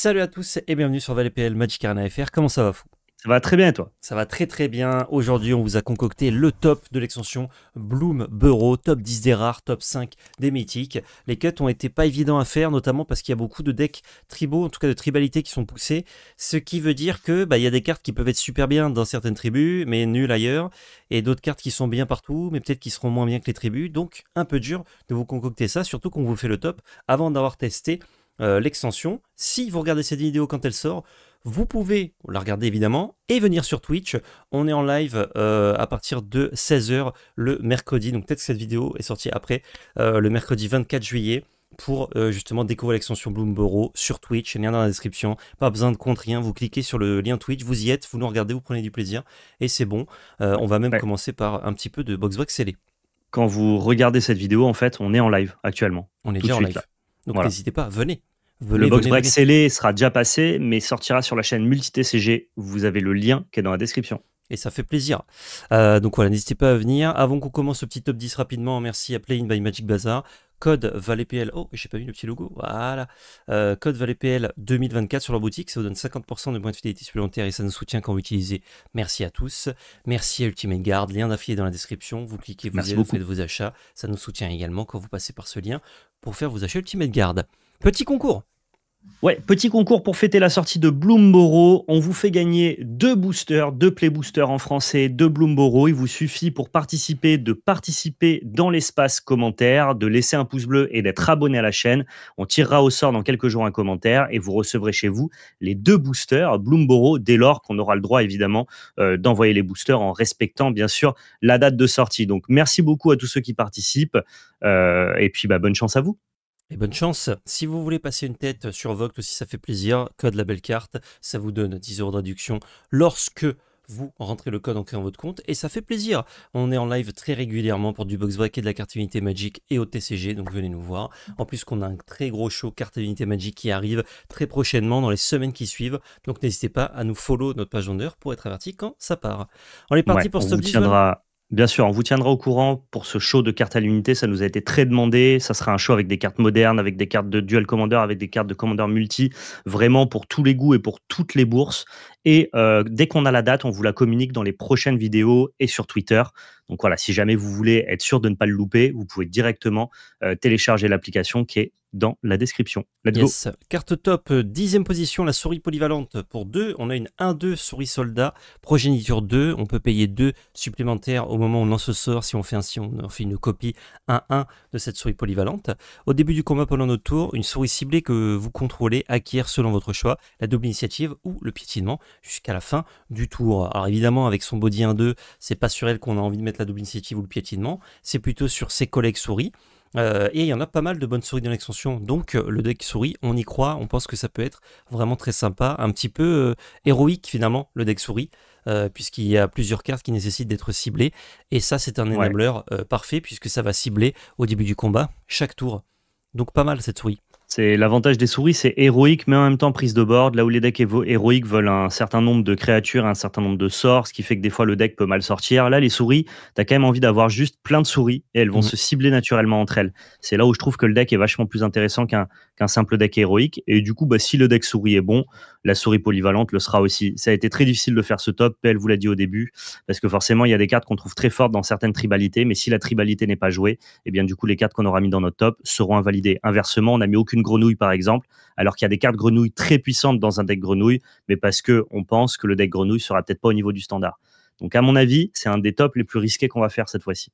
Salut à tous et bienvenue sur ValetPL Magic Arena FR. Comment ça va fou? Ça va très bien et toi? Ça va très très bien. Aujourd'hui, on vous a concocté le top de l'extension Bloom Bureau, top 10 des rares, top 5 des mythiques. Les cuts ont été pas évidents à faire, notamment parce qu'il y a beaucoup de decks tribaux, en tout cas de tribalité qui sont poussés. Ce qui veut dire que bah, il y a des cartes qui peuvent être super bien dans certaines tribus, mais nulles ailleurs, et d'autres cartes qui sont bien partout, mais peut-être qui seront moins bien que les tribus. Donc un peu dur de vous concocter ça, surtout qu'on vous fait le top avant d'avoir testé euh, l'extension. Si vous regardez cette vidéo quand elle sort, vous pouvez la regarder évidemment et venir sur Twitch. On est en live euh, à partir de 16h le mercredi. Donc peut-être que cette vidéo est sortie après euh, le mercredi 24 juillet pour justement découvrir l'extension Bloomborough sur Twitch. Lien dans la description. Pas besoin de compte, rien. Vous cliquez sur le lien Twitch, vous y êtes, vous nous regardez, vous prenez du plaisir et c'est bon. on va même commencer par un petit peu de Boxbox scellé. Quand vous regardez cette vidéo, en fait, on est en live actuellement. On est déjà en live. Donc n'hésitez pas, venez le box break scellé sera déjà passé, mais sortira sur la chaîne multi-TCG. Vous avez le lien qui est dans la description. Et ça fait plaisir. Euh, donc voilà, n'hésitez pas à venir. Avant qu'on commence ce petit top 10 rapidement, merci à Playing by Magic Bazaar. Code ValetPL. Oh, j'ai pas vu le petit logo. Voilà. Euh, code ValetPL 2024 sur leur boutique. Ça vous donne 50% de points de fidélité supplémentaires et ça nous soutient quand vous utilisez. Merci à tous. Merci à Ultimate Guard. Lien d'affilié dans la description. Vous cliquez, vous, vous faites vos achats. Ça nous soutient également quand vous passez par ce lien pour faire vos achats Ultimate Guard. Petit concours. Ouais, petit concours pour fêter la sortie de Bloomboro. On vous fait gagner deux boosters, deux play boosters en français de Bloomboro. Il vous suffit pour participer de participer dans l'espace commentaire, de laisser un pouce bleu et d'être abonné à la chaîne. On tirera au sort dans quelques jours un commentaire et vous recevrez chez vous les deux boosters Bloomboro dès lors qu'on aura le droit évidemment euh, d'envoyer les boosters en respectant bien sûr la date de sortie. Donc merci beaucoup à tous ceux qui participent euh, et puis bah, bonne chance à vous. Et bonne chance. Si vous voulez passer une tête sur Vogt aussi, ça fait plaisir. Code la belle carte, ça vous donne 10 euros de réduction lorsque vous rentrez le code en créant votre compte et ça fait plaisir. On est en live très régulièrement pour du box break et de la carte unité magique et au TCG, donc venez nous voir. En plus qu'on a un très gros show carte unité magique qui arrive très prochainement dans les semaines qui suivent, donc n'hésitez pas à nous follow notre page d'honneur pour être averti quand ça part. On est parti pour ce top 10. Bien sûr, on vous tiendra au courant pour ce show de cartes à l'unité. Ça nous a été très demandé. Ça sera un show avec des cartes modernes, avec des cartes de dual commander, avec des cartes de commander multi, vraiment pour tous les goûts et pour toutes les bourses. Et euh, dès qu'on a la date, on vous la communique dans les prochaines vidéos et sur Twitter. Donc voilà, si jamais vous voulez être sûr de ne pas le louper, vous pouvez directement euh, télécharger l'application qui est dans la description. Let's yes. Carte top, dixième position, la souris polyvalente pour 2. On a une 1-2 souris soldat, progéniture 2. On peut payer 2 supplémentaires au moment où on lance ce sort si on fait ainsi, on fait une copie 1-1 de cette souris polyvalente. Au début du combat pendant notre tour, une souris ciblée que vous contrôlez acquiert selon votre choix la double initiative ou le piétinement jusqu'à la fin du tour. Alors évidemment, avec son body 1-2, c'est pas sur elle qu'on a envie de mettre la double initiative ou le piétinement, c'est plutôt sur ses collègues souris. Euh, et il y en a pas mal de bonnes souris dans l'extension. Donc euh, le deck souris, on y croit, on pense que ça peut être vraiment très sympa, un petit peu euh, héroïque finalement, le deck souris, puisqu'il y a plusieurs cartes qui nécessitent d'être ciblées. Et ça, c'est un enabler parfait, puisque ça va cibler au début du combat, chaque tour. Donc pas mal cette souris. C'est l'avantage des souris, c'est héroïque, mais en même temps prise de board. Là où les decks héroïques veulent un certain nombre de créatures, un certain nombre de sorts, ce qui fait que des fois le deck peut mal sortir. Là, les souris, tu as quand même envie d'avoir juste plein de souris et elles vont mhm. se cibler naturellement entre elles. C'est là où je trouve que le deck est vachement plus intéressant qu'un simple deck héroïque. Et du coup, bah, si le deck souris est bon, la souris polyvalente le sera aussi. Ça a été très difficile de faire ce top, elle vous l'a dit au début, parce que forcément, il y a des cartes qu'on trouve très fortes dans certaines tribalités, mais si la tribalité n'est pas jouée, eh bien du coup, les cartes qu'on aura mis dans notre top seront invalidées. Inversement, on n'a mis aucune grenouille, par exemple, alors qu'il y a des cartes grenouilles très puissantes dans un deck grenouille, mais parce que on pense que le deck grenouille sera peut-être pas au niveau du standard. Donc, à mon avis, c'est un des tops les plus risqués qu'on va faire cette fois-ci.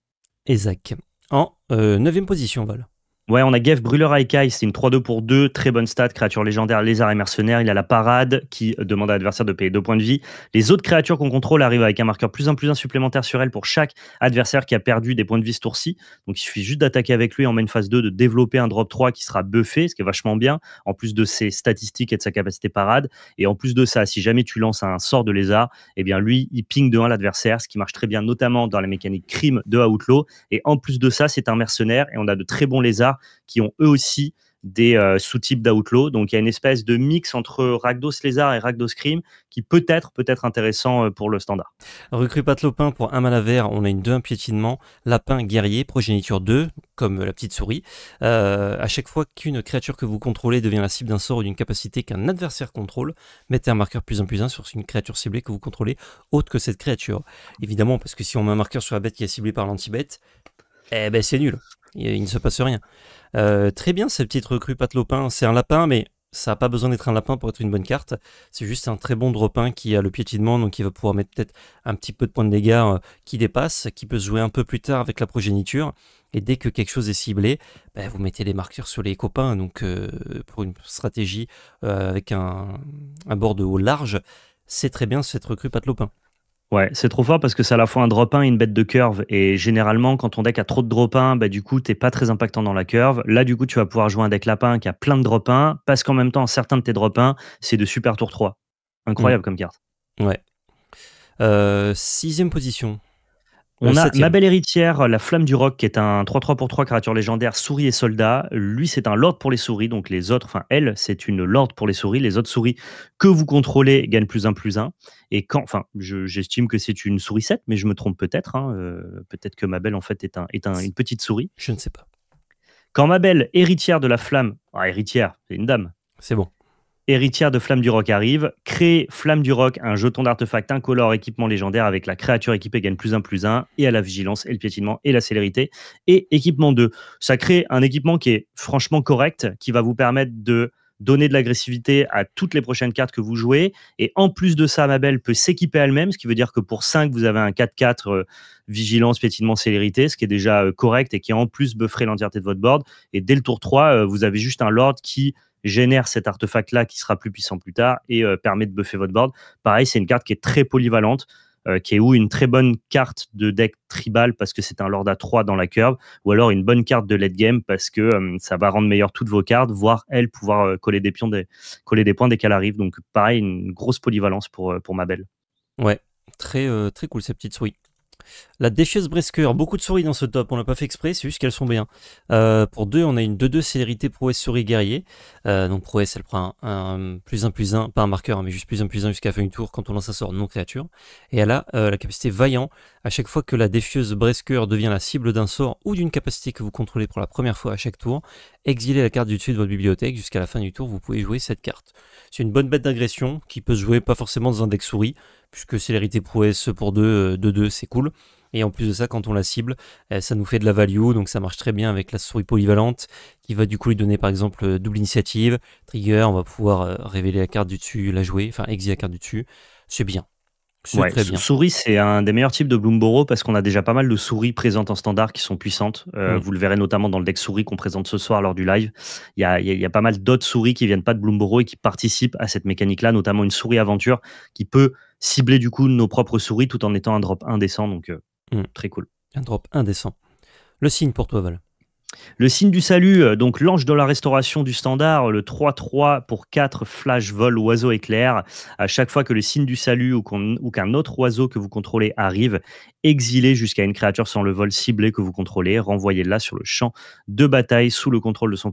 Exact. En 9 euh, neuvième position, Val. Ouais, on a Geff Brûleur Aikai, c'est une 3-2 pour 2, très bonne stat, créature légendaire, lézard et mercenaire. Il a la parade qui demande à l'adversaire de payer 2 points de vie. Les autres créatures qu'on contrôle arrivent avec un marqueur plus 1 plus 1 supplémentaire sur elle pour chaque adversaire qui a perdu des points de vie ce tour-ci. Donc il suffit juste d'attaquer avec lui en main phase 2, de développer un drop 3 qui sera buffé, ce qui est vachement bien, en plus de ses statistiques et de sa capacité parade. Et en plus de ça, si jamais tu lances un sort de lézard, eh bien lui, il ping de 1 l'adversaire, ce qui marche très bien, notamment dans la mécanique crime de Outlaw. Et en plus de ça, c'est un mercenaire et on a de très bons lézards qui ont eux aussi des euh, sous-types d'Outlaw. Donc il y a une espèce de mix entre Rakdos Lézard et Rakdos Scream qui peut être peut-être intéressant euh, pour le standard. Recrue Lopin pour un mana vert, on a une 2 piétinement, lapin guerrier, progéniture 2, comme la petite souris. Euh, à chaque fois qu'une créature que vous contrôlez devient la cible d'un sort ou d'une capacité qu'un adversaire contrôle, mettez un marqueur plus 1 plus 1 sur une créature ciblée que vous contrôlez autre que cette créature. Évidemment, parce que si on met un marqueur sur la bête qui est ciblée par l'anti-bête, eh ben c'est nul. Il, ne se passe rien. Euh, très bien cette petite recrue Lopin, c'est un lapin, mais ça n'a pas besoin d'être un lapin pour être une bonne carte. C'est juste un très bon dropin qui a le piétinement, donc il va pouvoir mettre peut-être un petit peu de points de dégâts euh, qui dépasse, qui peut se jouer un peu plus tard avec la progéniture. Et dès que quelque chose est ciblé, bah, vous mettez les marqueurs sur les copains. Donc euh, pour une stratégie avec un, un, bord de haut large, c'est très bien cette recrue Lopin. Ouais, c'est trop fort parce que c'est à la fois un drop 1 et une bête de curve. Et généralement, quand ton deck a trop de drop 1, bah, du coup, t'es pas très impactant dans la curve. Là, du coup, tu vas pouvoir jouer un deck lapin qui a plein de drop 1 parce qu'en même temps, certains de tes drop 1, c'est de super tour 3. Incroyable mm. comme carte. Ouais. Euh, sixième position. On a ma belle héritière, la flamme du roc, qui est un 3-3 pour 3 créature légendaire, souris et soldat. Lui, c'est un lord pour les souris, donc les autres, enfin elle, c'est une lord pour les souris. Les autres souris que vous contrôlez gagnent plus 1 plus 1. Et quand, enfin, j'estime que c'est une souris 7, mais je me trompe peut-être. Hein, euh, peut-être que ma belle, en fait, est, un, est un, une petite souris. Je ne sais pas. Quand ma belle héritière de la flamme, ah, héritière, c'est une dame. C'est bon héritière de Flamme du Roc arrive, crée Flamme du Roc, un jeton d'artefact incolore équipement légendaire avec la créature équipée gagne plus 1 plus 1 et à la vigilance et le piétinement et la célérité. Et équipement 2, ça crée un équipement qui est franchement correct, qui va vous permettre de donner de l'agressivité à toutes les prochaines cartes que vous jouez. Et en plus de ça, ma belle peut s'équiper elle-même, ce qui veut dire que pour 5, vous avez un 4-4 euh, vigilance, piétinement, célérité, ce qui est déjà euh, correct et qui en plus bufferait l'entièreté de votre board. Et dès le tour 3, euh, vous avez juste un lord qui génère cet artefact-là qui sera plus puissant plus tard et euh, permet de buffer votre board. Pareil, c'est une carte qui est très polyvalente, euh, qui est ou une très bonne carte de deck tribal parce que c'est un Lord à 3 dans la curve, ou alors une bonne carte de late game parce que euh, ça va rendre meilleur toutes vos cartes, voire elle pouvoir coller des pions, des, coller des points dès qu'elle arrive. Donc pareil, une grosse polyvalence pour, pour ma belle. Ouais, très, très cool cette petite souris. La défieuse Bresker, beaucoup de souris dans ce top, on l'a pas fait exprès, c'est juste qu'elles sont bien. Euh, pour 2, on a une 2-2 célérité prouesse souris guerrier. Euh, donc prouesse, elle prend un, plus 1 plus 1, pas un marqueur, hein, mais juste plus 1 plus 1 jusqu'à la fin du tour quand on lance un sort non créature. Et elle a euh, la capacité vaillant. À chaque fois que la défieuse Bresker devient la cible d'un sort ou d'une capacité que vous contrôlez pour la première fois à chaque tour, exilez la carte du dessus de votre bibliothèque jusqu'à la fin du tour, vous pouvez jouer cette carte. C'est une bonne bête d'agression qui peut se jouer pas forcément dans un deck souris, puisque célérité prouesse pour 2, 2-2, c'est cool. Et en plus de ça, quand on la cible, euh, ça nous fait de la value, donc ça marche très bien avec la souris polyvalente, qui va du coup lui donner par exemple euh, double initiative, trigger, on va pouvoir euh, révéler la carte du dessus, la jouer, enfin exiler la carte du dessus. C'est bien. Ouais, très bien. Souris, c'est un des meilleurs types de Bloomboro parce qu'on a déjà pas mal de souris présentes en standard qui sont puissantes. Mm. Vous le verrez notamment dans le deck souris qu'on présente ce soir lors du live. Il y a, y a, pas mal d'autres souris qui viennent pas de Bloomboro et qui participent à cette mécanique-là, notamment une souris aventure qui peut cibler du coup nos propres souris tout en étant un drop indécent. Donc Mm. Très cool. Un drop indécent. Le signe pour toi, Val. Le signe du salut, euh, donc l'ange de la restauration du standard, le 3-3 pour 4 flash vol oiseau éclair. À chaque fois que le signe du salut ou qu'un autre oiseau que vous contrôlez arrive, exilez jusqu'à une créature sans le vol ciblé que vous contrôlez, renvoyez-la sur le champ de bataille sous le contrôle de son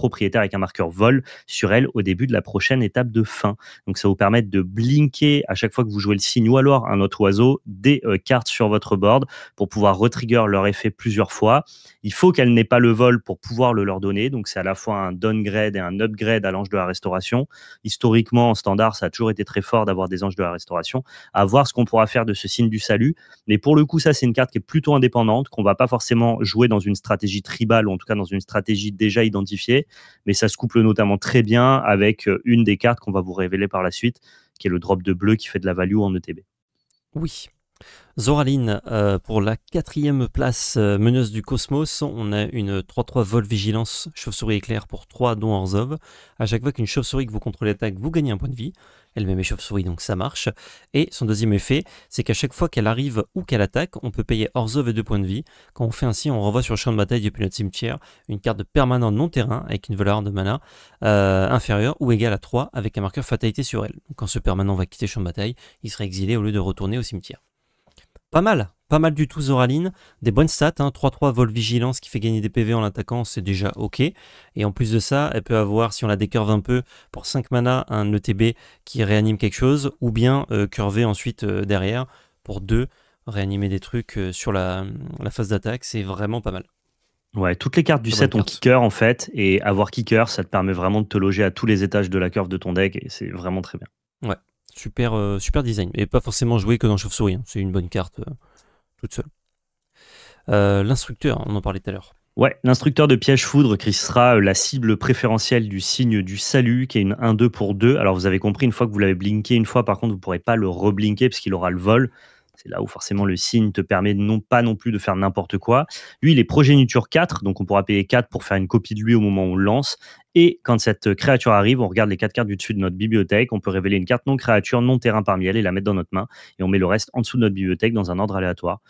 propriétaire avec un marqueur vol sur elle au début de la prochaine étape de fin. Donc ça vous permet de blinker à chaque fois que vous jouez le signe ou alors un autre oiseau des euh, cartes sur votre board pour pouvoir retrigger leur effet plusieurs fois. Il faut qu'elle n'ait pas le vol pour pouvoir le leur donner. Donc c'est à la fois un downgrade et un upgrade à l'ange de la restauration. Historiquement, en standard, ça a toujours été très fort d'avoir des anges de la restauration. À voir ce qu'on pourra faire de ce signe du salut. Mais pour le coup, ça c'est une carte qui est plutôt indépendante, qu'on va pas forcément jouer dans une stratégie tribale ou en tout cas dans une stratégie déjà identifiée mais ça se couple notamment très bien avec euh, une des cartes qu'on va vous révéler par la suite, qui est le drop de bleu qui fait de la value en ETB. Oui. Zoraline, euh, pour la quatrième place euh, meneuse du cosmos, on a une 3-3 vol vigilance chauve-souris éclair pour 3 dons Orzov. À chaque fois qu'une chauve-souris que vous contrôlez attaque, vous gagnez un point de vie. Elle met mes chauves-souris, donc ça marche. Et son deuxième effet, c'est qu'à chaque fois qu'elle arrive ou qu'elle attaque, on peut payer Orzhov et 2 points de vie. Quand on fait ainsi, on renvoie sur le champ de bataille depuis notre cimetière une carte de permanent non-terrain avec une valeur de mana euh, inférieure ou égale à 3 avec un marqueur fatalité sur elle. Quand ce permanent va quitter le champ de bataille, il sera exilé au lieu de retourner au cimetière. Pas mal, pas mal du tout Zoraline, des bonnes stats, hein, 3-3 vol vigilance qui fait gagner des PV en l'attaquant, c'est déjà ok. Et en plus de ça, elle peut avoir, si on la décurve un peu, pour 5 mana, un ETB qui réanime quelque chose, ou bien euh, curver ensuite euh, derrière pour 2, réanimer des trucs euh, sur la, la phase d'attaque, c'est vraiment pas mal. Ouais, toutes les cartes du set ont kicker en fait, et avoir kicker, ça te permet vraiment de te loger à tous les étages de la curve de ton deck, et c'est vraiment très bien. Ouais, super, super design, et pas forcément jouer que dans Chauve-souris, hein. c'est une bonne carte toute seule. Euh, l'instructeur, on en parlait tout à l'heure. Ouais, l'instructeur de piège foudre qui sera euh, la cible préférentielle du signe du salut, qui est une 1-2 pour 2. Alors vous avez compris, une fois que vous l'avez blinké une fois, par contre, vous ne pourrez pas le reblinker parce qu'il aura le vol. C'est là où forcément le signe te permet non pas non plus de faire n'importe quoi. Lui, il est progéniture 4, donc on pourra payer 4 pour faire une copie de lui au moment où on le lance. Et quand cette créature arrive, on regarde les 4 cartes du dessus de notre bibliothèque, on peut révéler une carte non créature, non terrain parmi elles et la mettre dans notre main. Et on met le reste en dessous de notre bibliothèque dans un ordre aléatoire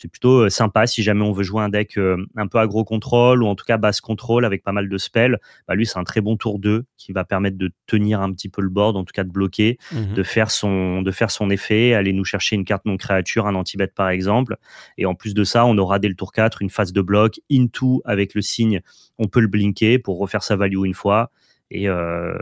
c'est plutôt euh, sympa si jamais on veut jouer un deck euh, un peu agro contrôle ou en tout cas basse contrôle avec pas mal de spells. Bah lui, c'est un très bon tour 2 qui va permettre de tenir un petit peu le board, en tout cas de bloquer, mhm. de, faire son, de faire son effet, aller nous chercher une carte non créature, un anti-bet par exemple. Et en plus de ça, on aura dès le tour 4 une phase de bloc, into avec le signe, on peut le blinker pour refaire sa value une fois. Et euh,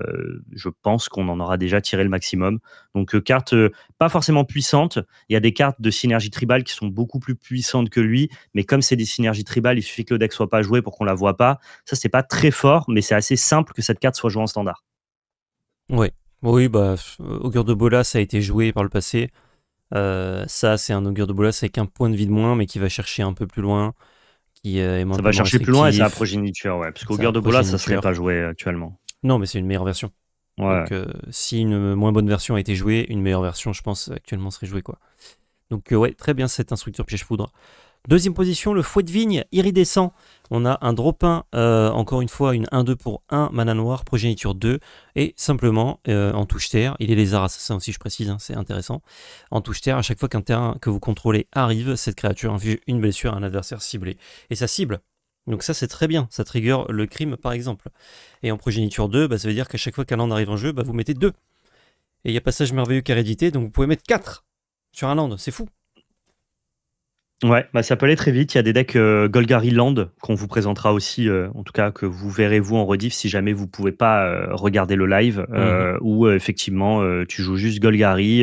je pense qu'on en aura déjà tiré le maximum. Donc, euh, carte euh, pas forcément puissante. Il y a des cartes de synergie tribale qui sont beaucoup plus puissantes que lui. Mais comme c'est des synergies tribales, il suffit que le deck soit pas joué pour qu'on la voit pas. Ça, c'est pas très fort, mais c'est assez simple que cette carte soit jouée en standard. Oui, oui, bah, Augure de Bolas a été joué par le passé. ça, c'est un Augure de Bolas avec un point de vie de moins, mais qui va chercher un peu plus loin. Qui, ça va chercher plus loin et c'est la progéniture, ouais. Parce qu'Augure de Bolas, ça serait pas joué actuellement. Non, mais c'est une meilleure version. Donc, euh, si une moins bonne version a été jouée, une meilleure version, je pense, actuellement serait jouée. Quoi. Donc, euh, ouais, très bien cet instructeur piège foudre. Deuxième position, le fouet de vigne iridescent. On a un drop 1, euh, encore une fois, une 1-2 pour 1 mana noir, progéniture 2, et simplement en touche terre, il est lézard assassin aussi, je précise, hein, c'est intéressant. En touche terre, à chaque fois qu'un terrain que vous contrôlez arrive, cette créature inflige une blessure à un adversaire ciblé. Et ça cible donc ça c'est très bien, ça trigger le crime par exemple. Et en progéniture 2, bah, ça veut dire qu'à chaque fois qu'un land arrive en jeu, bah, vous mettez 2. Et il y a passage merveilleux qu'hérédité, donc vous pouvez mettre 4 sur un land, c'est fou. Ouais, bah ça peut aller très vite. Il y a des decks euh, Golgari Land qu'on vous présentera aussi, euh, en tout cas que vous verrez vous en rediff si jamais vous pouvez pas euh, regarder le live, mhm. où effectivement tu joues juste Golgari,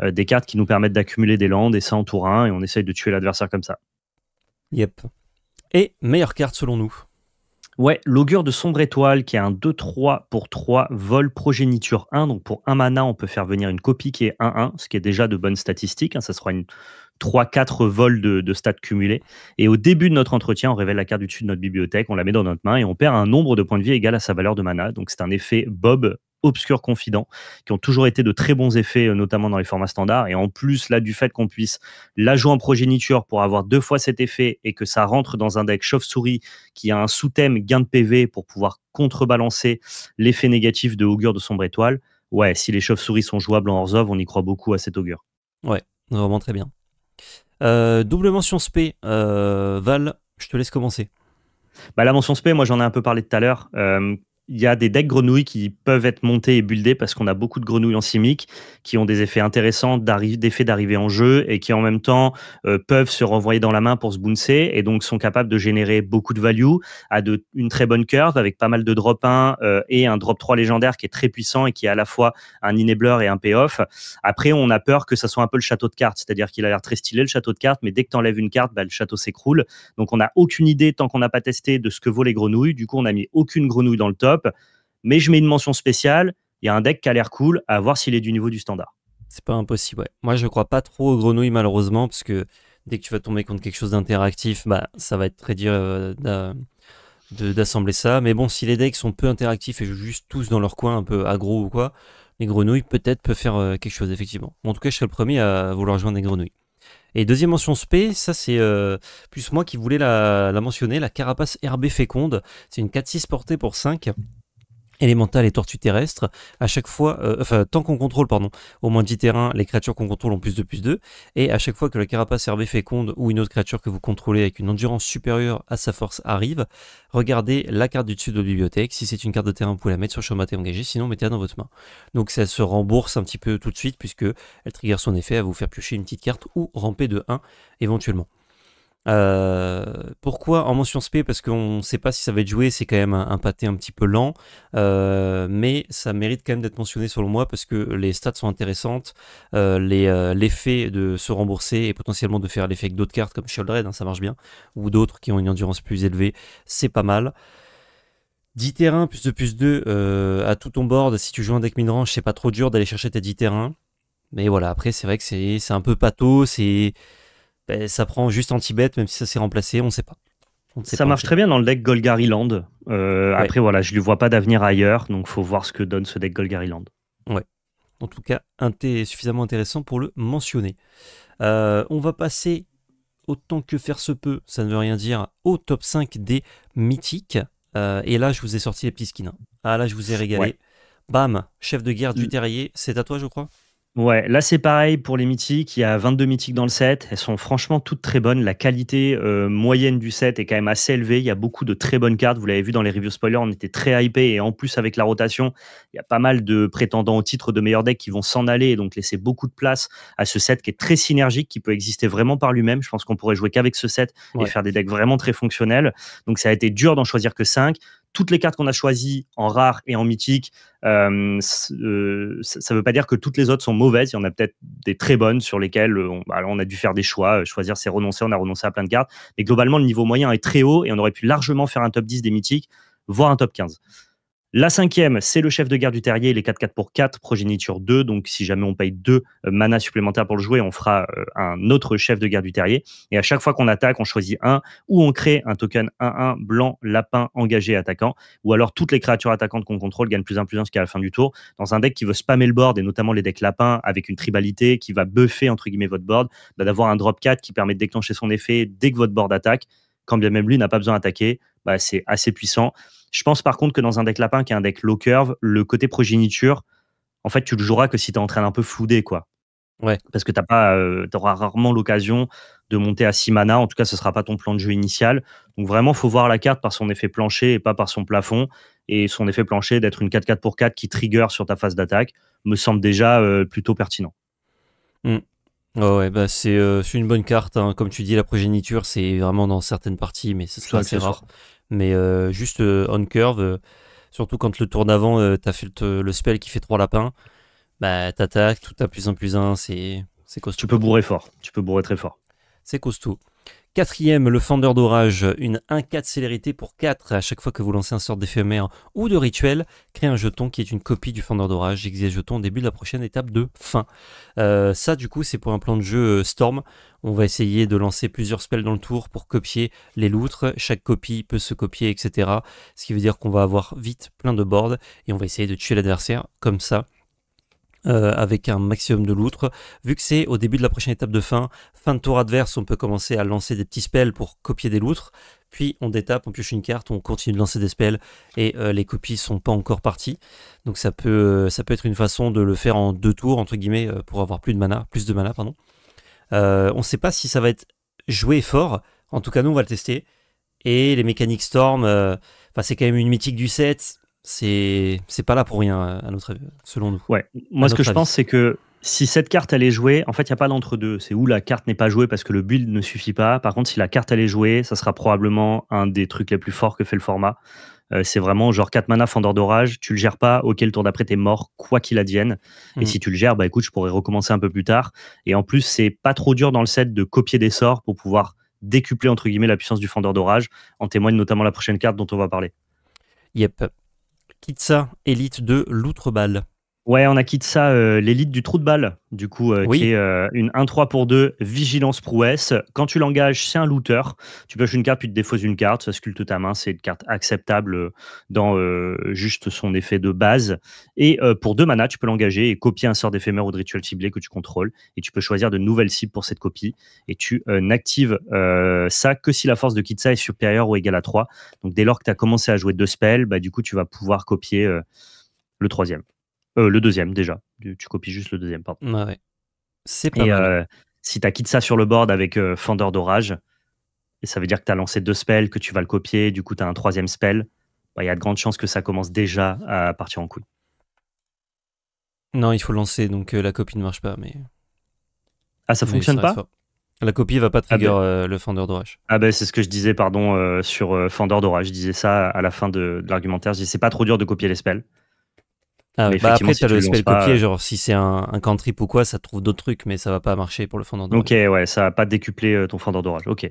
des cartes qui nous permettent d'accumuler des lands et ça en tour 1 et on essaye de tuer l'adversaire comme ça. Yep. Et meilleure carte selon nous Ouais, l'augure de sombre étoile qui est un 2-3 pour 3 vol progéniture 1. Donc pour un mana, on peut faire venir une copie qui est 1-1, ce qui est déjà de bonnes statistiques. Hein. ça sera une 3-4 vols de, de, stats cumulés. Et au début de notre entretien, on révèle la carte du dessus de notre bibliothèque, on la met dans notre main et on perd un nombre de points de vie égal à sa valeur de mana. Donc c'est un effet Bob obscurs confidents, qui ont toujours été de très bons effets, euh, notamment dans les formats standards. Et en plus, là, du fait qu'on puisse la jouer en progéniture pour avoir deux fois cet effet et que ça rentre dans un deck chauve-souris qui a un sous-thème gain de PV pour pouvoir contrebalancer l'effet négatif de Augure de Sombre Étoile, ouais, si les chauves-souris sont jouables en Orzhov, on y croit beaucoup à cet Augure. Ouais, vraiment très bien. Euh, double mention SP, euh, Val, je te laisse commencer. Bah, la mention SP, moi j'en ai un peu parlé tout à l'heure il y a des decks grenouilles qui peuvent être montés et buildés parce qu'on a beaucoup de grenouilles en simic qui ont des effets intéressants d'effets d'arrivée en jeu et qui en même temps euh, peuvent se renvoyer dans la main pour se bouncer et donc sont capables de générer beaucoup de value à une très bonne curve avec pas mal de drop 1 euh, et un drop 3 légendaire qui est très puissant et qui est à la fois un enabler et un payoff. Après, on a peur que ça soit un peu le château de cartes, c'est-à-dire qu'il a l'air très stylé le château de cartes, mais dès que tu enlèves une carte, bah, le château s'écroule. Donc on n'a aucune idée tant qu'on n'a pas testé de ce que vaut les grenouilles. Du coup, on n'a mis aucune grenouille dans le top mais je mets une mention spéciale. Il y a un deck qui a l'air cool, à voir s'il est du niveau du standard. C'est pas impossible, ouais. Moi, je crois pas trop aux grenouilles, malheureusement, parce que dès que tu vas tomber contre quelque chose d'interactif, bah, ça va être très dur euh, d'assembler ça. Mais bon, si les decks sont peu interactifs et juste tous dans leur coin, un peu aggro ou quoi, les grenouilles peut-être peuvent faire euh, quelque chose, effectivement. En tout cas, je serais le premier à vouloir joindre des grenouilles. Et deuxième mention spé, ça c'est euh, plus moi qui voulais la, la mentionner, la carapace RB féconde. C'est une 4-6 portée pour 5. Élémental et tortue terrestre. À chaque fois, euh, enfin, tant qu'on contrôle, pardon, au moins 10 terrains, les créatures qu'on contrôle ont plus de plus 2. Et à chaque fois que la carapace hervé féconde ou une autre créature que vous contrôlez avec une endurance supérieure à sa force arrive, regardez la carte du dessus de votre bibliothèque. Si c'est une carte de terrain, vous pouvez la mettre sur chemin et engagé, sinon mettez-la dans votre main. Donc ça se rembourse un petit peu tout de suite puisque elle trigger son effet à vous faire piocher une petite carte ou ramper de 1 éventuellement. Euh, pourquoi en mention SP Parce qu'on ne sait pas si ça va être joué, c'est quand même un, pâté un petit peu lent, euh, mais ça mérite quand même d'être mentionné selon moi parce que les stats sont intéressantes, euh, l'effet de se rembourser et potentiellement de faire l'effet avec d'autres cartes comme Shieldred, hein, ça marche bien, ou d'autres qui ont une endurance plus élevée, c'est pas mal. 10 terrains plus de plus 2 à tout ton board, si tu joues un deck midrange, c'est pas trop dur d'aller chercher tes 10 terrains. Mais voilà, après c'est vrai que c'est un peu pato, c'est ben, ça prend juste anti-bet, même si ça s'est remplacé, on ne sait pas. ça marche très bien dans le deck Golgari Land. Euh, après, voilà, je ne lui vois pas d'avenir ailleurs, donc faut voir ce que donne ce deck Golgari Land. Ouais. En tout cas, suffisamment intéressant pour le mentionner. Euh, on va passer, autant que faire se peut, ça ne veut rien dire, au top 5 des mythiques. Euh, et là, je vous ai sorti les petits skins. Ah là, je vous ai régalé. Bam, chef de guerre du terrier, c'est à toi, je crois? Ouais, là c'est pareil pour les mythiques. Il y a 22 mythiques dans le set. Elles sont franchement toutes très bonnes. La qualité euh, moyenne du set est quand même assez élevée. Il y a beaucoup de très bonnes cartes. Vous l'avez vu dans les reviews spoilers, on était très hypé. Et en plus, avec la rotation, il y a pas mal de prétendants au titre de meilleur deck qui vont s'en aller et donc laisser beaucoup de place à ce set qui est très synergique, qui peut exister vraiment par lui-même. Je pense qu'on pourrait jouer qu'avec ce set et faire des decks vraiment très fonctionnels. Donc ça a été dur d'en choisir que 5 toutes les cartes qu'on a choisies en rare et en mythique, euh, euh, ça ne veut pas dire que toutes les autres sont mauvaises. Il y en a peut-être des très bonnes sur lesquelles on, bah, on, a dû faire des choix. Euh, choisir, c'est renoncer. On a renoncé à plein de cartes. Mais globalement, le niveau moyen est très haut et on aurait pu largement faire un top 10 des mythiques, voire un top 15. La cinquième, c'est le chef de guerre du terrier, les 4-4 pour 4, progéniture 2. Donc, si jamais on paye 2 euh, mana supplémentaires pour le jouer, on fera euh, un autre chef de guerre du terrier. Et à chaque fois qu'on attaque, on choisit un ou on crée un token 1-1 blanc, lapin, engagé, attaquant. Ou alors, toutes les créatures attaquantes qu'on contrôle gagnent plus 1 plus 1 jusqu'à la fin du tour. Dans un deck qui veut spammer le board, et notamment les decks lapins, avec une tribalité qui va buffer, entre guillemets, votre board, bah, d'avoir un drop 4 qui permet de déclencher son effet dès que votre board attaque. Quand bien même lui n'a pas besoin d'attaquer, bah, c'est assez puissant. Je pense par contre que dans un deck lapin qui est un deck low curve, le côté progéniture, en fait, tu le joueras que si tu es en train d'un peu flouder, quoi. Ouais. Parce que tu euh, auras rarement l'occasion de monter à 6 mana. En tout cas, ce ne sera pas ton plan de jeu initial. Donc vraiment, faut voir la carte par son effet plancher et pas par son plafond. Et son effet plancher d'être une 4-4 pour 4 qui trigger sur ta phase d'attaque me semble déjà euh, plutôt pertinent. Ouais, bah euh, c'est une bonne carte. Hein. Comme tu dis, la progéniture, c'est vraiment dans certaines parties, mais c'est assez rare mais euh, juste euh, on curve, euh, surtout quand le tour d'avant, t'as fait le, spell qui fait 3 lapins, bah t'attaques, tout à plus 1 plus 1, c'est costaud. Tu peux bourrer fort, tu peux bourrer très fort. C'est costaud. Quatrième, le Fendeur d'orage, une 1-4 célérité pour 4 à chaque fois que vous lancez un sort d'éphémère ou de rituel. Créez un jeton qui est une copie du Fendeur d'orage. J'exige jeton au début de la prochaine étape de fin. Euh, ça, du coup, c'est pour un plan de jeu euh, Storm. On va essayer de lancer plusieurs spells dans le tour pour copier les loutres. Chaque copie peut se copier, etc. Ce qui veut dire qu'on va avoir vite plein de boards et on va essayer de tuer l'adversaire comme ça. Euh, avec un maximum de loutres. Vu que c'est au début de la prochaine étape de fin, fin de tour adverse, on peut commencer à lancer des petits spells pour copier des loutres. Puis on détape, on pioche une carte, on continue de lancer des spells et euh, les copies sont pas encore parties. Donc ça peut, euh, ça peut être une façon de le faire en deux tours entre guillemets pour avoir plus de mana, plus de mana pardon. on ne sait pas si ça va être joué fort. En tout cas nous on va le tester. Et les mécaniques Storm, c'est quand même une mythique du set c'est c'est pas là pour rien à notre selon nous. Ouais. Moi ce que je pense c'est que si cette carte elle est jouée, en fait il y a pas d'entre deux. C'est où la carte n'est pas jouée parce que le build ne suffit pas. Par contre si la carte elle est jouée, ça sera probablement un des trucs les plus forts que fait le format. Euh, c'est vraiment genre 4 mana fendeur d'orage, tu le gères pas, ok le tour d'après t'es mort, quoi qu'il advienne. Et mhm. si tu le gères, bah écoute, je pourrais recommencer un peu plus tard. Et en plus, c'est pas trop dur dans le set de copier des sorts pour pouvoir décupler entre guillemets la puissance du fendeur d'orage. En témoigne notamment la prochaine carte dont on va parler. Yep. Kitsa, élite de l'Outreballe. Ouais, on a quitté ça, euh, l'élite du trou de balle, du coup, euh, Oui. qui est euh, une 1-3 pour 2, vigilance prouesse. Quand tu l'engages, c'est un looter. Tu pioches une carte, puis tu défausses une carte, ça sculpte ta main, c'est une carte acceptable euh, dans juste son effet de base. Et pour deux mana, tu peux l'engager et copier un sort d'éphémère ou de rituel ciblé que tu contrôles. Et tu peux choisir de nouvelles cibles pour cette copie. Et tu n'actives ça que si la force de Kitsa est supérieure ou égale à 3. Donc dès lors que tu as commencé à jouer deux spells, bah, du coup, tu vas pouvoir copier le troisième. Euh, le deuxième déjà. Tu, copies juste le deuxième, pardon. Ouais, ouais. C'est pas Et mal. euh, si tu as quitté ça sur le board avec euh, Fendeur d'orage, et ça veut dire que tu as lancé deux spells, que tu vas le copier, du coup tu as un troisième spell, bah, il y a de grandes chances que ça commence déjà à partir en couille. Non, il faut lancer, donc euh, la copie ne marche pas. Mais, Ah, ça mais fonctionne pas? fort. La copie va pas Ah trigger ben. euh, le fendeur d'orage. Ah ben c'est ce que je disais, pardon, euh, sur euh, Fendeur d'orage. Je disais ça à la fin de, de l'argumentaire. Je disais c'est pas trop dur de copier les spells. Ah, ouais, bah après, si tu le le spell copier, euh, genre si c'est un, un cantrip ou quoi, ça te trouve d'autres trucs, mais ça va pas marcher pour le fendeur d'orage. Ok, ouais, ça va pas décupler euh, ton Fendeur d'orage. Ok.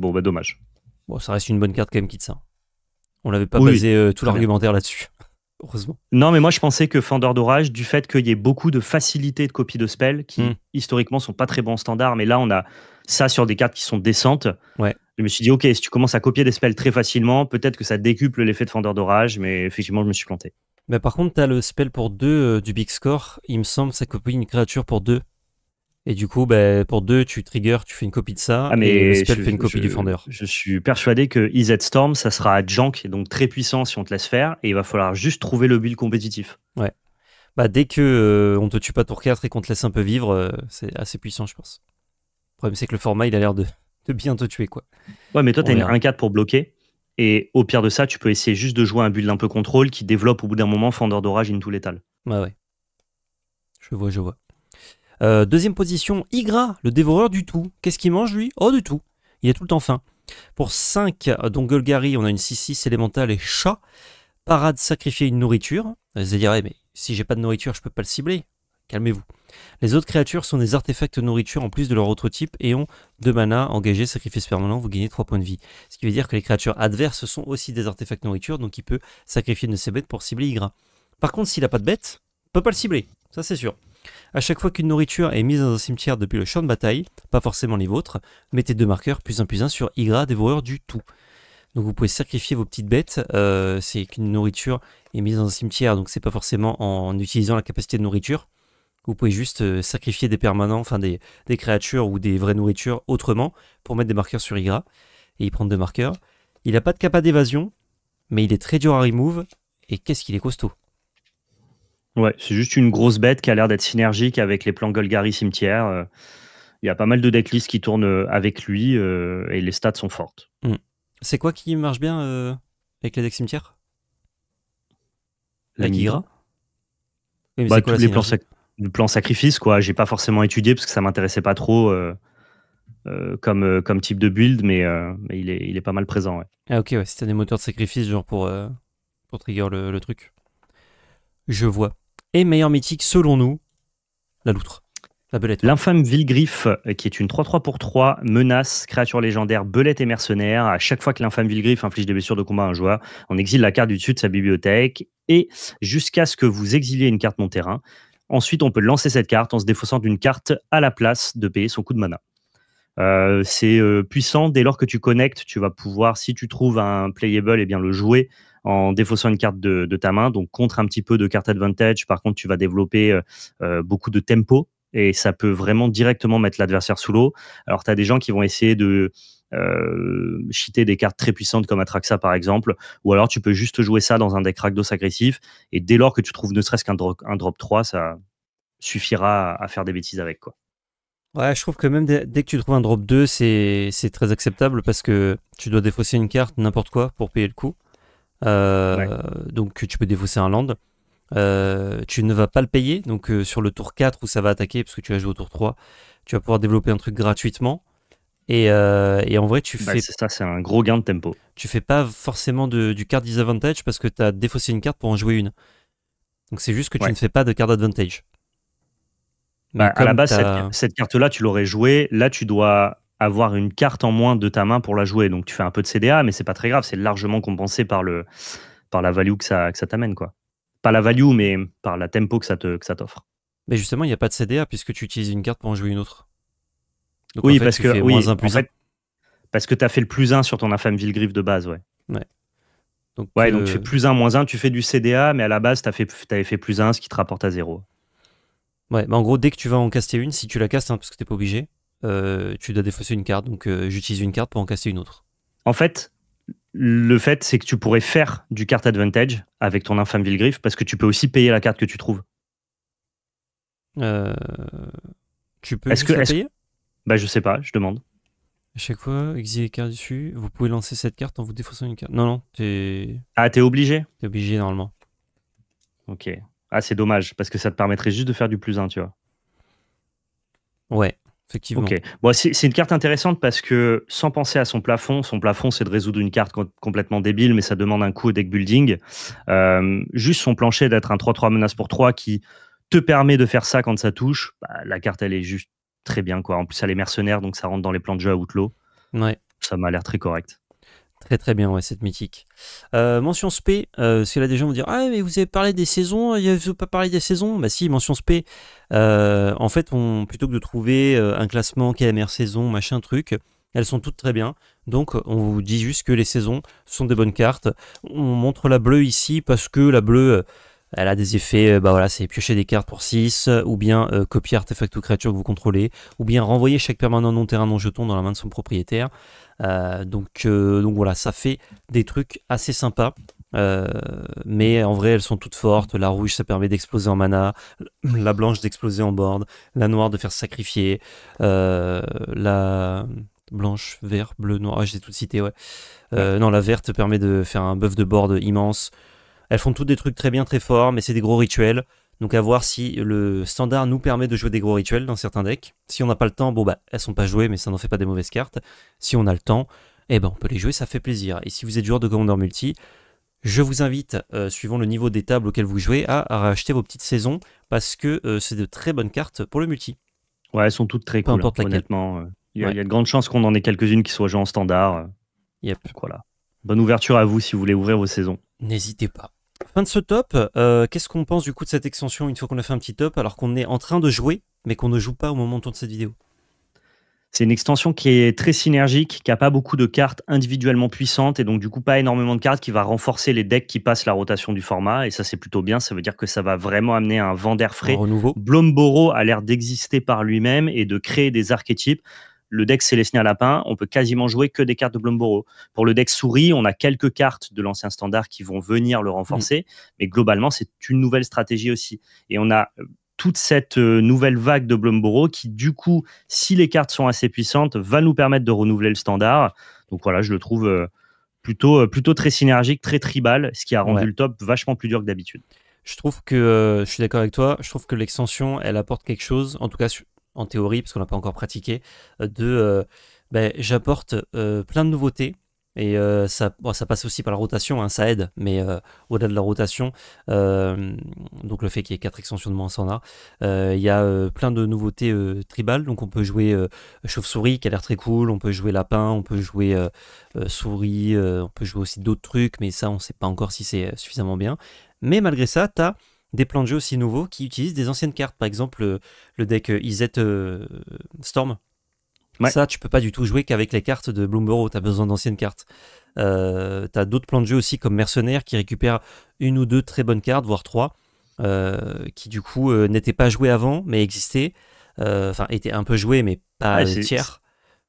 Bon, bah dommage. Bon, ça reste une bonne carte quand même, Kitsa. On l'avait pas Oui, basé euh, tout l'argumentaire là-dessus. Heureusement. Non, mais moi je pensais que Fendeur d'orage, du fait qu'il y ait beaucoup de facilité de copie de spells qui Mm. historiquement sont pas très bons en standard, mais là on a ça sur des cartes qui sont décentes. Ouais. Je me suis dit, ok, si tu commences à copier des spells très facilement, peut-être que ça décuple l'effet de Fendeur d'orage, mais effectivement je me suis planté. Mais par contre, t'as le spell pour 2 du Big Score. Il me semble que ça copie une créature pour 2. Et du coup, bah, pour 2, tu trigger, tu fais une copie de ça. Ah, mais et le spell je- fait une copie je- du fendeur. Je suis persuadé que IZ Storm, ça sera à Jank, et donc très puissant si on te laisse faire, et il va falloir juste trouver le build compétitif. Bah, dès que euh, on te tue pas tour 4 et qu'on te laisse un peu vivre, euh, c'est assez puissant, je pense. Le problème, c'est que le format, il a l'air de, de bien te tuer, quoi. Ouais, mais toi, On tu as une verra. 1-4 pour bloquer. Et au pire de ça, tu peux essayer juste de jouer un build un peu contrôle qui développe au bout d'un moment Fendeur d'orage into létal. Ouais, ouais. Je vois, je vois. Euh, deuxième position, Igra, le dévoreur du tout. Qu'est-ce qu'il mange, lui? Oh, du tout. Il a tout le temps faim. Pour 5, donc Golgari, on a une 6-6 élémentale et chat. Parade, sacrifier une nourriture. Vous allez dire, mais si j'ai pas de nourriture, je peux pas le cibler. Calmez-vous. Les autres créatures sont des artefacts nourriture en plus de leur autre type et ont 2 mana, engagé, sacrifice permanent, vous gagnez 3 points de vie. Ce qui veut dire que les créatures adverses sont aussi des artefacts nourriture, donc il peut sacrifier une de ses bêtes pour cibler Igra. Par contre, s'il a pas de bête, il peut pas le cibler, ça c'est sûr. À chaque fois qu'une nourriture est mise dans un cimetière depuis le champ de bataille, pas forcément les vôtres, mettez deux marqueurs plus un plus un sur Igra, dévoreur du tout. Donc vous pouvez sacrifier vos petites bêtes. euh, c'est qu'une nourriture est mise dans un cimetière, donc c'est pas forcément en utilisant la capacité de nourriture. Vous pouvez juste euh, sacrifier des permanents, enfin des, des créatures ou des vraies nourritures autrement pour mettre des marqueurs sur Igra et y prendre deux marqueurs. Il n'a pas de capa d'évasion, mais il est très dur à remove. Et qu'est-ce qu'il est costaud Ouais, c'est juste une grosse bête qui a l'air d'être synergique avec les plans Golgari cimetière. euh, Il y a pas mal de decklists qui tournent euh, avec lui euh, et les stats sont fortes. C'est quoi qui marche bien euh, avec les decks cimetières? La Migra. Igra? Oui, mais Bah, c'est quoi tous les plans, le plan sacrifice, quoi. J'ai pas forcément étudié parce que ça m'intéressait pas trop euh, euh, comme, euh, comme type de build, mais, euh, mais il, est, il est pas mal présent. Ouais. Ah ok, ouais, c'était des moteurs de sacrifice genre pour, pour trigger le, le truc. Je vois. Et meilleur mythique selon nous, la loutre. La belette. L'infâme Vilgriffe, qui est une 3-3 pour 3, menace, créature légendaire, belette et mercenaire. À chaque fois que l'infâme Vilgriffe inflige des blessures de combat à un joueur, on exile la carte du dessus de sa bibliothèque et jusqu'à ce que vous exiliez une carte non terrain. Ensuite, on peut lancer cette carte en se défaussant d'une carte à la place de payer son coup de mana. Euh, c'est euh, puissant dès lors que tu connectes, tu vas pouvoir, si tu trouves un playable, et bien le jouer en défaussant une carte de, ta main, donc contre un petit peu de carte advantage. Par contre, tu vas développer euh, beaucoup de tempo et ça peut vraiment directement mettre l'adversaire sous l'eau. Alors, tu as des gens qui vont essayer de euh, cheater des cartes très puissantes comme Atraxa par exemple, ou alors tu peux juste jouer ça dans un deck Rakdos agressif et dès lors que tu trouves ne serait-ce qu'un drop, un drop 3, ça suffira à, à faire des bêtises avec quoi. Ouais, je trouve que même dès, que tu trouves un drop 2, c'est c'est très acceptable parce que tu dois défausser une carte n'importe quoi pour payer le coup. Euh, Ouais. Donc tu peux défausser un land. Euh, tu ne vas pas le payer, donc euh, sur le tour 4 où ça va attaquer, parce que tu vas jouer au tour 3, tu vas pouvoir développer un truc gratuitement. Et, euh, et en vrai, tu Bah, fais, c'est ça, c'est un gros gain de tempo. tu fais pas forcément de, du card disadvantage parce que tu as défaussé une carte pour en jouer une. Donc c'est juste que tu Ouais. ne fais pas de card advantage. Bah, à la base, cette, cette carte-là, tu l'aurais jouée. Là, tu dois avoir une carte en moins de ta main pour la jouer. Donc, tu fais un peu de CDA, mais c'est pas très grave. C'est largement compensé par, le, par la value que ça, que ça t'amène. quoi. pas la value, mais par la tempo que ça te, que ça t'offre. Mais justement, il n'y a pas de CDA puisque tu utilises une carte pour en jouer une autre. Donc, oui, parce que oui, en fait, parce que tu as fait le plus 1 sur ton infâme Vilgriffe de base, ouais. Ouais. Donc, ouais, donc tu fais plus 1, moins 1, tu fais du CDA, mais à la base, tu avais fait plus 1, ce qui te rapporte à 0. Ouais, bah en gros, dès que tu vas en caster une, si tu la castes, hein, parce que t'es pas obligé, euh, tu dois défausser une carte. Donc euh, j'utilise une carte pour en caster une autre. En fait, le fait, c'est que tu pourrais faire du carte advantage avec ton infâme Vilgriffe, parce que tu peux aussi payer la carte que tu trouves. Euh, tu peux est-ce que, payer? Bah je sais pas, je demande. À chaque fois, exiler carte dessus, vous pouvez lancer cette carte en vous défaussant une carte. Non, non, t'es. Ah, t'es obligé T'es obligé normalement. Ok. Ah, c'est dommage, parce que ça te permettrait juste de faire du plus 1, tu vois. Ouais, effectivement. Ok. Bon, c'est une carte intéressante parce que sans penser à son plafond, son plafond c'est de résoudre une carte complètement débile, mais ça demande un coup au deck building. Euh, juste son plancher d'être un 3-3 menace pour 3 qui te permet de faire ça quand ça touche. Bah, la carte elle est juste très bien quoi. En plus elle est mercenaire donc ça rentre dans les plans de jeu à Outlaw. Ouais. Ça m'a l'air très correct. Très très bien, ouais, cette mythique. Euh, mention spé, euh, parce que là des gens vont dire Ah, mais vous avez parlé des saisons, il ne pas parler des saisons Bah si, mention spé. Euh, en fait, on, plutôt que de trouver euh, un classement qui est la meilleure saison, machin truc, elles sont toutes très bien. Donc on vous dit juste que les saisons sont des bonnes cartes. On montre la bleue ici parce que la bleue elle a des effets, bah voilà, c'est piocher des cartes pour 6, ou bien copier artefact ou créature que vous contrôlez, ou bien renvoyer chaque permanent non terrain non jeton dans la main de son propriétaire. Euh, donc, euh, donc voilà, ça fait des trucs assez sympas. Euh, mais en vrai, elles sont toutes fortes. La rouge, ça permet d'exploser en mana. La blanche, d'exploser en board. La noire, de faire sacrifier. la blanche, vert, bleu, noir. Ah, j'ai tout cité, ouais. Non, la verte permet de faire un buff de board immense. Elles font toutes des trucs très bien, très forts, mais c'est des gros rituels. Donc à voir si le standard nous permet de jouer des gros rituels dans certains decks. Si on n'a pas le temps, bon bah elles sont pas jouées mais ça n'en fait pas des mauvaises cartes. Si on a le temps, eh ben on peut les jouer, ça fait plaisir. Et si vous êtes joueur de Commander Multi, je vous invite, euh, suivant le niveau des tables auxquelles vous jouez, à, racheter vos petites saisons parce que euh, c'est de très bonnes cartes pour le multi. Ouais, elles sont toutes très cool. Hein, honnêtement, euh, il y, a, de grandes chances qu'on en ait quelques-unes qui soient jouées en standard. Yep. voilà. Bonne ouverture à vous si vous voulez ouvrir vos saisons. N'hésitez pas. Fin de ce top, euh, qu'est-ce qu'on pense du coup de cette extension une fois qu'on a fait un petit top alors qu'on est en train de jouer mais qu'on ne joue pas au moment où on tourne cette vidéo? C'est une extension qui est très synergique, qui n'a pas beaucoup de cartes individuellement puissantes et donc du coup pas énormément de cartes qui va renforcer les decks qui passent la rotation du format et ça c'est plutôt bien, ça veut dire que ça va vraiment amener un vent d'air frais. renouveau. Blomboro a l'air d'exister par lui-même et de créer des archétypes le deck Célestia Lapin, on peut quasiment jouer que des cartes de Blomboro. Pour le deck Souris, on a quelques cartes de l'ancien standard qui vont venir le renforcer, mm. mais globalement, c'est une nouvelle stratégie aussi. Et on a euh, toute cette euh, nouvelle vague de Blomboro qui, du coup, si les cartes sont assez puissantes, va nous permettre de renouveler le standard. Donc voilà, je le trouve euh, plutôt, plutôt très synergique, très tribal, ce qui a rendu le top vachement plus dur que d'habitude. Je trouve que, je suis d'accord avec toi, je trouve que l'extension, elle apporte quelque chose, en tout cas en théorie, parce qu'on n'a pas encore pratiqué, euh, de euh, ben, j'apporte euh, plein de nouveautés. Et ça, ça passe aussi par la rotation, hein, ça aide, mais au-delà de la rotation, donc le fait qu'il y ait quatre extensions de moins standard, il y a plein de nouveautés tribales. Donc on peut jouer chauve-souris qui a l'air très cool, on peut jouer lapin, on peut jouer souris, on peut jouer aussi d'autres trucs, mais ça on ne sait pas encore si c'est suffisamment bien. Mais malgré ça, tu as des plans de jeu aussi nouveaux qui utilisent des anciennes cartes. Par exemple, le, deck euh, IZ euh, Storm. Ça, tu peux pas du tout jouer qu'avec les cartes de Bloomborough. Tu as besoin d'anciennes cartes. Euh, tu as d'autres plans de jeu aussi comme Mercenaire qui récupèrent une ou deux très bonnes cartes, voire trois, qui du coup n'étaient pas jouées avant mais existaient. Enfin, étaient un peu jouées mais pas tiers.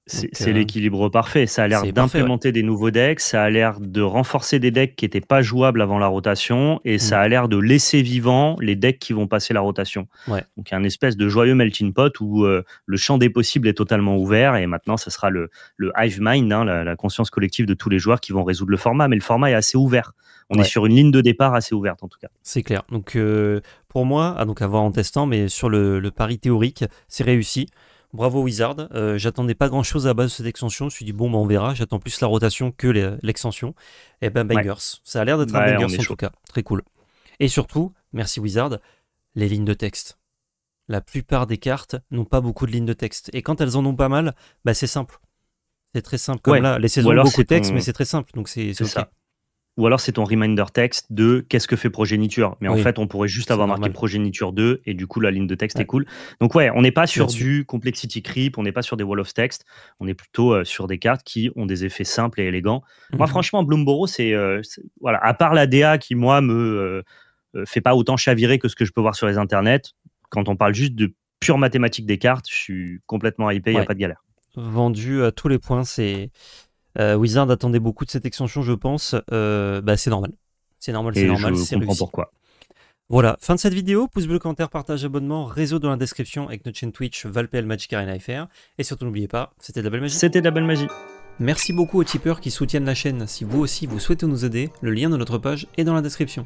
C'est euh, l'équilibre parfait. Ça a l'air d'implémenter des nouveaux decks, ça a l'air de renforcer des decks qui n'étaient pas jouables avant la rotation, et ça mm. a l'air de laisser vivants les decks qui vont passer la rotation. Donc il y a un espèce de joyeux melting pot où euh, le champ des possibles est totalement ouvert, et maintenant ce sera le, le hive mind, hein, la, conscience collective de tous les joueurs qui vont résoudre le format, mais le format est assez ouvert. On est sur une ligne de départ assez ouverte en tout cas. C'est clair. Donc euh, pour moi, à, donc à voir en testant, mais sur le, le pari théorique, c'est réussi. Bravo Wizard. Euh, j'attendais pas grand chose à base de cette extension. Je me suis dit, bon, bah, on verra. J'attends plus la rotation que l'extension. Et ben, bangers. Ça a l'air d'être un bangers en tout cas. Très cool. Et surtout, merci Wizard, les lignes de texte. La plupart des cartes n'ont pas beaucoup de lignes de texte. Et quand elles en ont pas mal, bah, c'est simple. C'est très simple comme là. Les saisons ont beaucoup de texte, mais c'est très simple. Donc c'est ça. Ou alors c'est ton reminder text de qu'est-ce que fait progéniture? Mais en fait, on pourrait juste avoir marqué progéniture 2 et du coup, la ligne de texte Ouais. est cool. Donc, ouais, on n'est pas sur du complexity creep, on n'est pas sur des wall of text, on est plutôt euh, sur des cartes qui ont des effets simples et élégants. Moi, Mhm. franchement, Bloomborough, c'est. euh, c'est- voilà, à part la DA qui, moi, me euh, fait pas autant chavirer que ce que je peux voir sur les internets, quand on parle juste de pure mathématique des cartes, je suis complètement hypé, il n'y a pas de galère. vendu à tous les points. C'est Wizard attendait beaucoup de cette extension, je pense. Euh, bah, c'est normal. C'est normal, c'est normal, je c'est comprends réussi. pourquoi. Voilà, fin de cette vidéo. Pouce bleu, commentaire, partage, abonnement, réseau dans la description avec notre chaîne Twitch, Valpel Magic Arena FR. Et surtout, n'oubliez pas, c'était de la belle magie. C'était de la belle magie. Merci beaucoup aux tipeurs qui soutiennent la chaîne. Si vous aussi vous souhaitez nous aider, le lien de notre page est dans la description.